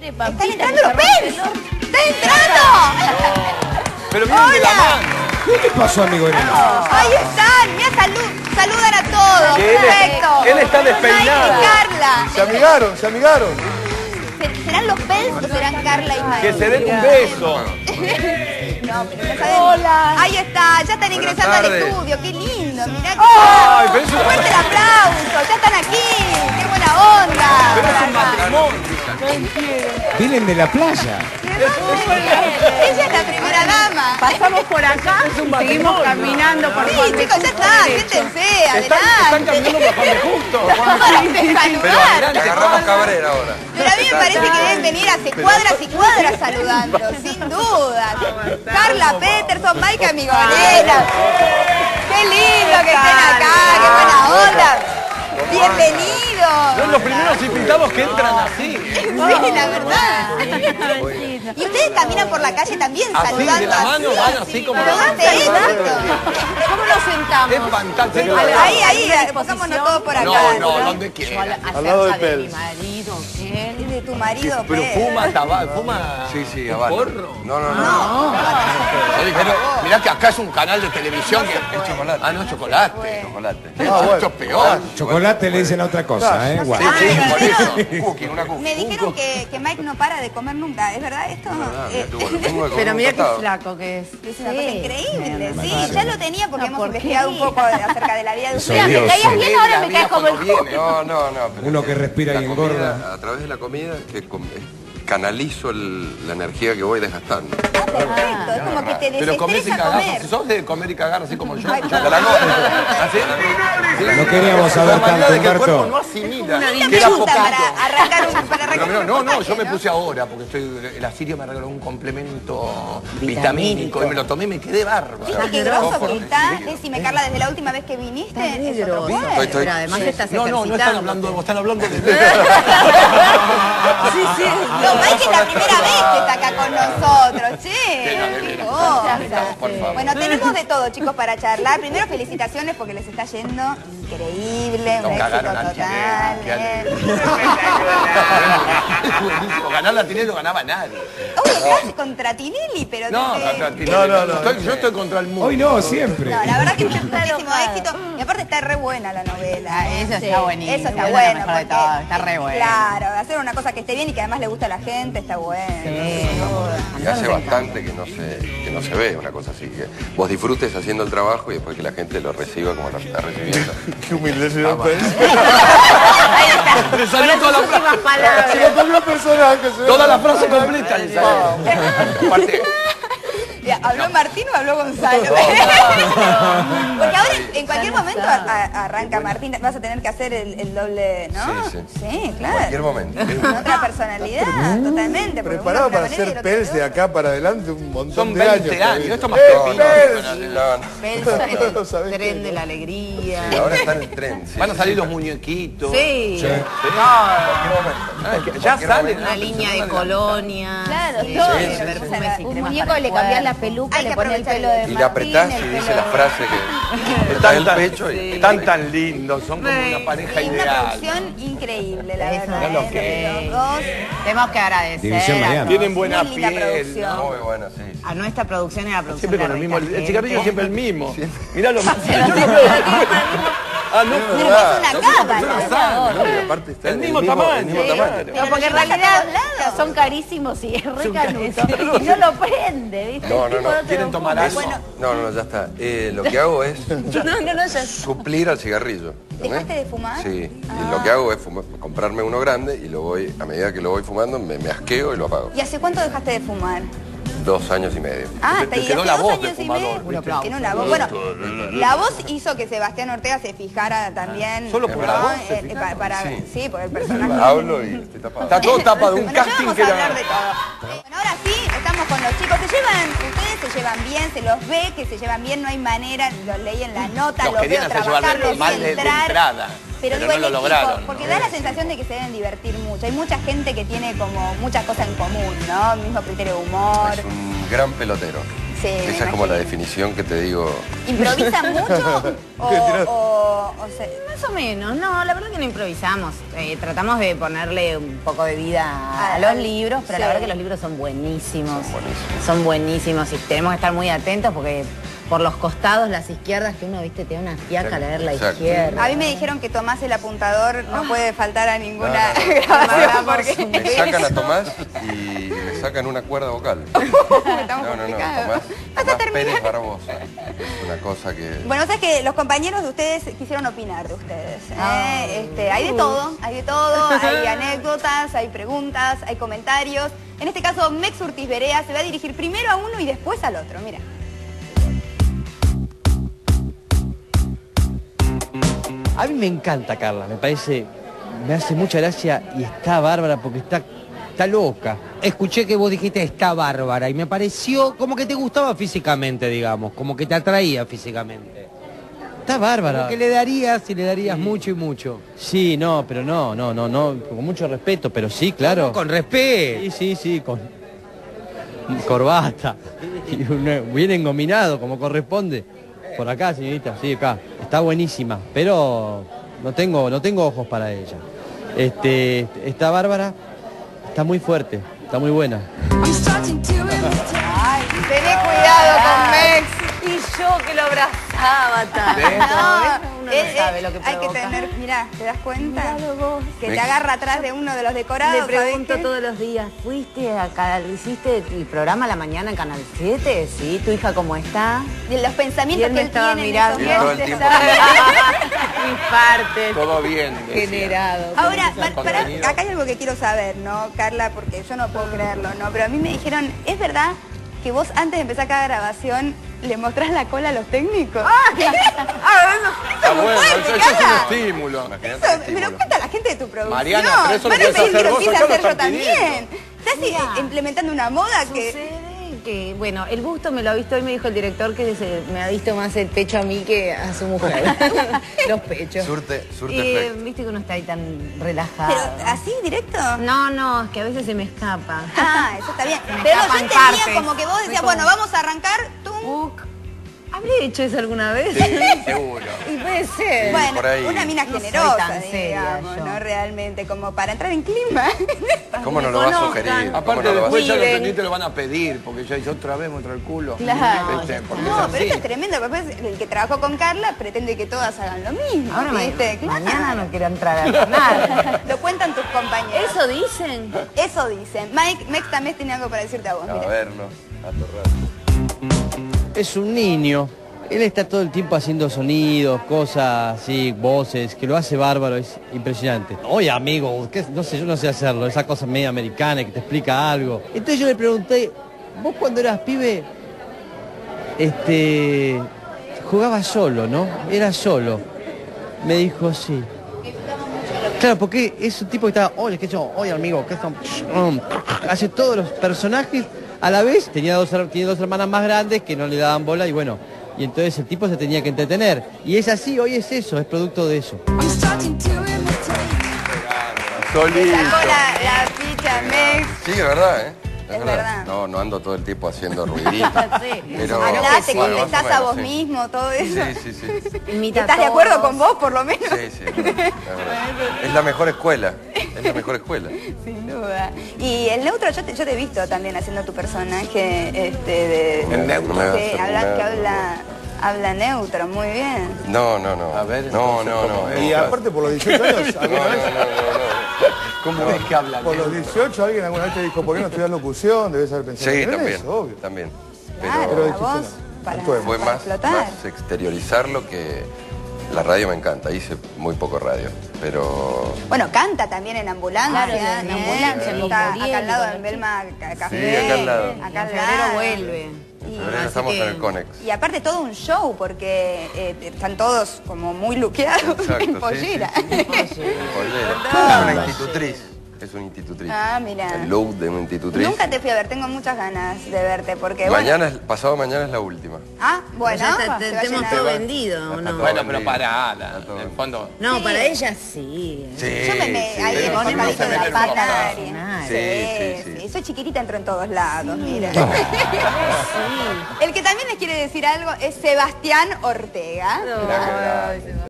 ¡Están entrando los Pels! ¡Están entrando! Pero vienen de la mano. ¿Qué le pasó, amigo Elena? Ahí están, mira, salud, saludan a todos. Él- Perfecto. él está despeinado. Mike y Carla. Se amigaron, se amigaron. ¿Se- ¿Serán los Pels o serán Carla y Mike? Que se den un beso. No, pero ya saben. Hola. Ahí está, ya están ingresando al tardes. estudio. Qué lindo, mirá que. Ay, pero es un- Fuerte el aplauso, ya están aquí. Qué buena onda. Pero es un matrimonio. Vienen de la playa. Ella es la primera dama. Pasamos por acá, un seguimos caminando por Sí, chicos, ya Justo está, siéntense, Están, están adelante. caminando por Juan de Justo. Para Pero saludar. adelante. Agarramos Cabrera ahora. Pero a mí me parece que deben venir hace cuadras y cuadras saludando, sin duda. Carla Peterson, Mike Amigolena. Qué lindo que estén acá, qué buena onda. Son Bienvenidos. los primeros invitados que entran así. Sí, la verdad. Y ustedes caminan por la calle también Así, saludando de la mano, van así como-. ¿Cómo nos sentamos? Es fantástico. Ahí, ahí, ¿Alguna pongámonos todos por acá. No, no, donde Yo a quiera. la- Al lado de él. Es de tu marido, Pero fuma tabaco, fuma Sí, sí. No, no, no. Pero mirá que acá es un canal de televisión que es chocolate. Ah, no, es chocolate. Chocolate. Esto es peor. Chocolate le dicen a otra cosa, ¿eh? Guau. Sí, sí, Ah, por eso. Cookie, una cookie. Me dijeron que, que Mike no para de comer nunca, ¿es verdad esto? Ah, Eh, Pero un mira qué flaco que es. Es una cosa increíble, sí, ya lo tenía porque hemos investigado un poco acerca de la vida de. Dios. Me caías bien, ahora me caes como el. No, no, no. Uno que respira la y engorda. A través de la comida que canalizo el- la energía que voy desgastando. Ah, perfecto, es como que te Pero comes y cagás. comer. Si sos de comer y cagar así como yo, Ay, yo no. te la hago. ¿Así? No queríamos saber tanto, de que el cuerpo Humberto. no asimila. Una Que era para arrancar un, para Pero arrancar no, un no, no, yo me puse ahora porque estoy, la Siria me regaló un complemento vitamínico y me lo tomé y me quedé bárbaro. ¿Viste qué grosso que está? Decime, Carla, desde la última vez que viniste, es otro Pero además estás No, no, no están hablando de vos, están hablando de Sí, sí. No, Mike es la primera vez que está acá con nosotros, che. qué cosa. Bueno, tenemos de todo, chicos, para charlar. Primero, felicitaciones porque les está yendo increíble, un éxito total. ¿eh? Es buenísimo, ganar la Tinelli no ganaba nadie. Uy, estás contra Tinelli, pero No, contra. No, no, no. Estoy- yo estoy contra el mundo. Hoy no, siempre. No, la verdad que fue muchísimo éxito. Y aparte está re buena la novela. Ah, ¿eh? eso está buenísimo. Eso está es bueno. está re bueno. Claro, hacer una cosa que esté bien y que además le gusta a la gente está bueno. duda. Y hace bastante que no se, que no se ve una cosa así. Que vos disfrutes haciendo el trabajo y después que la gente lo reciba como lo está recibiendo. Qué humilde, señor Pérez. Le salió toda la Últimas frase. palabras. Se lo comió el personaje, señor. Toda la frase completa. le salió. Aparte, ¿Habló Martín o habló Gonzalo? Porque ahora en cualquier momento a- a- arranca Martín, vas a tener que hacer el, el doble, ¿no? Sí, sí. Sí, En claro. cualquier momento. Con otra personalidad, totalmente. Preparado para otro Pels de acá para adelante un montón son de 20 años. años. Esto más ¡Eh. Pels! No, no. Pels, No el tren de la alegría. Y ahora está en el tren. sí, Van a salir sí. los muñequitos. Sí. Ah, es que ya salen. Una línea de colonia. Claro, todo. y Un muñeco le cambias la peluca, Hay le que pones el pelo de Y le apretás y dice la frase que Están el tan, pecho y- están tan lindos, son como una pareja Sí, una ideal. producción increíble, la Eso verdad. es lo que Los dos. Tenemos que agradecer a. Tienen buena Muy piel. Muy bueno, sí. a nuestra producción y a la producción Siempre con el mismo. El cigarrillo siempre el mismo. Mirá lo mismo. Ah, no. Pero es una Sos una cábala. persona sana. No, y aparte está El mismo el tamaño. mismo Sí. tamaño. No, porque en realidad son carísimos y es re. Y no lo prende, ¿viste? No, no, El no. ¿Quieren tomar algo? No, no, no, ya está. Eh, lo que hago es no, no, no, suplir al cigarrillo. ¿Dejaste de fumar? Sí. Ah. Y lo que hago es comprarme uno grande y lo voy, a medida que lo voy fumando, me, me asqueo y lo apago. ¿Y hace cuánto dejaste de fumar? Dos años y medio. Ah, Te- está te ahí. quedó la dos voz de años y fumador, medio. Un aplauso. Tiene una voz. Bueno, la voz hizo que Sebastián Ortega se fijara también. ¿Solo por ¿no? la voz se Eh, sí. Sí. por el personaje. Hablo y estoy tapado. Está todo tapa de un casting vamos que era. hablar de todo. Bueno, ahora sí, estamos con los chicos. Se llevan, ustedes se llevan bien, se los ve que se llevan bien, no hay manera, lo leí en la nota, Los veo hacer trabajar, los entrar. Pero, Pero digo, no el lo equipo, lograron. porque da la sensación de que se deben divertir mucho. Hay mucha gente que tiene como muchas cosas en común, ¿no? Mismo criterio de humor. Es un gran pelotero. Sí, Esa es como la definición que te digo. ¿Improvisan mucho o, o- o se- Más o menos, no, la verdad que no improvisamos. Eh, tratamos de ponerle un poco de vida a, Al- los libros, pero sí. la verdad que los libros son buenísimos. Son buenísimos. Son buenísimos y tenemos que estar muy atentos porque por los costados, las izquierdas, que uno, viste, te da una fiaca a leer la Exacto. izquierda. A mí me dijeron que Tomás el apuntador no puede faltar a ninguna No, porque Me sacan a Tomás y me sacan una cuerda vocal. estamos No, no, no, complicados. Tomás, Tomás terminar. Pérez Barbosa. Es una cosa que... Bueno, sabes que los compañeros de ustedes quisieron opinar de ustedes. ¿eh? Ah. Este, hay de todo, hay de todo, hay anécdotas, hay preguntas, hay comentarios. En este caso, Mex Urtiz Berea se va a dirigir primero a uno y después al otro. Mira. A mí me encanta Carla, me parece, me hace mucha gracia y está bárbara porque está, está loca. Escuché que vos dijiste está bárbara y me pareció como que te gustaba físicamente, digamos, como que te atraía físicamente. Está bárbara. Como que le darías y le darías mucho y mucho. Sí, no, pero no, no, no, no, con mucho respeto, pero sí, claro. Con respeto. Sí, sí, sí, con corbata. Y un- bien engominado, como corresponde. Por acá, señorita, sí, acá. Está buenísima, pero no tengo, no tengo ojos para ella. Este, está bárbara, está muy fuerte, está muy buena. Ay, tené cuidado con Mex. Y yo que lo abrazaba tanto. No sabe lo que hay que tener, mirá, ¿te das cuenta? Que te agarra atrás de uno de los decorados. Le ¿sabés pregunto todos los días, ¿fuiste acá, hiciste el programa a la mañana en Canal 7? Sí, ¿tu hija cómo está? Y los Y pensamientos él que él estaba tiene en mirando. Y todo el meses, tiempo. ¿sabes? Mis partes. Todo bien. decía. Generado. Ahora, para- acá hay algo que quiero saber, ¿no, Carla? Porque yo no puedo creerlo, ¿no? Pero a mí me dijeron, ¿es verdad que vos antes de empezar cada grabación le mostrás la cola a los técnicos? Está bueno, eso, eso es un estímulo. Imagínate Eso, pero cuenta la gente de tu producción. Mariana, pero eso lo Van a puedes pedir hacer que lo vos, lo hacer yo pidiendo. también. Estás Mira. implementando una moda. Sucede que, bueno, el gusto me lo ha visto hoy, me dijo el director que se- me ha visto más el pecho a mí que a su mujer. Los pechos. Surte, surte Y efecto. viste que uno está ahí tan relajado. Pero así, directo. No, no, es que a veces se me escapa. Ah, eso está bien. Pero yo entendía partes. como que vos decías, como- bueno, vamos a arrancar, tú. Uk. ¿Habré hecho eso alguna vez? Sí, seguro. Y puede ser. Bueno, por ahí. una mina No soy generosa, seria digamos, yo. ¿no? Realmente, como para entrar en clima. ¿Cómo no lo va a sugerir? ¿Cómo Aparte no lo va a después ya lo Miren. entendí, te lo van a pedir, porque ya otra vez muestra el culo. Claro. Este, No, es pero esto es tremendo, porque el que trabajó con Carla pretende que todas hagan lo mismo. Ahora ¿viste? Claro. mañana no quiero entrar a nada. Lo cuentan tus compañeros. ¿Eso dicen? Eso dicen. Mike, Mex también tiene algo para decirte a vos, A mira. verlo, a torrar. Es un niño. Él está todo el tiempo haciendo sonidos, cosas así, voces, que lo hace bárbaro, es impresionante. Oye, amigo, ¿qué- no sé, yo no sé hacerlo, esa cosa media americana que te explica algo. Entonces yo le pregunté, vos cuando eras pibe, este, jugabas solo, ¿no? Era solo. Me dijo, sí. Claro, porque es un tipo que está, oye, qué yo, oye amigo, qué son, hace todos los personajes a la vez. Tenía dos, tiene dos hermanas más grandes que no le daban bola y bueno, y entonces el tipo se tenía que entretener. Y es así, hoy es eso, es producto de eso. Solito. La, la ficha, Mex. Sí, es verdad, ¿eh? Es verdad. No, no ando todo el tiempo haciendo ruiditos. Sí. Pero, Hablás, te bueno, contestás a vos sí. mismo, todo eso. Sí, sí, sí. ¿Estás de acuerdo con vos, por lo menos? Sí, sí, es verdad, verdad. Es la mejor escuela. Es la mejor escuela. Sin duda. Y el neutro, yo te, yo te he visto también haciendo tu personaje este, de... El neutro. No Sí, habla, que habla, habla neutro, muy bien. No, no, no. A ver, No, no, no. Y aparte por los 18 años, No, ¿alguna no, no, no, no. ¿Cómo es que hablan? Por los 18 alguien alguna vez te dijo, ¿por qué no estudias locución? Debes haber pensado. Sí, también. eso, obvio. También. Claro, Pero Pero para dijiste, vos, no, para, fue para más, explotar. más exteriorizarlo que la radio me encanta. Hice muy poco radio. Pero Bueno, canta también en ambulancia. Claro, en ¿eh? ambulancia, con Está Muriel, acá al lado de Belma Ca- Café. acá al lado. Y Acá en al febrero lado. vuelve. en febrero estamos que- en el Conex. Y aparte todo un show, porque eh, están todos como muy luqueados Exacto, en sí, pollera. sí, sí. Pollera. Una institutriz. Es un institutriz. Ah, mira. El look de un institutriz. Nunca te fui a ver, tengo muchas ganas de verte porque Mañana, es- pasado mañana es la última. bueno. Ah, bueno. Ya está- se te- llenar. todo vendido, ¿o no? Bueno, pero para, la- en el fondo. No, Sí. para ella sí. Sí, Yo me, me sí, ahí pero el de la pata. Sí, Sí, sí, sí, Soy chiquitita, entro en todos lados, mira. Sí. El que también les quiere decir algo es Sebastián Ortega.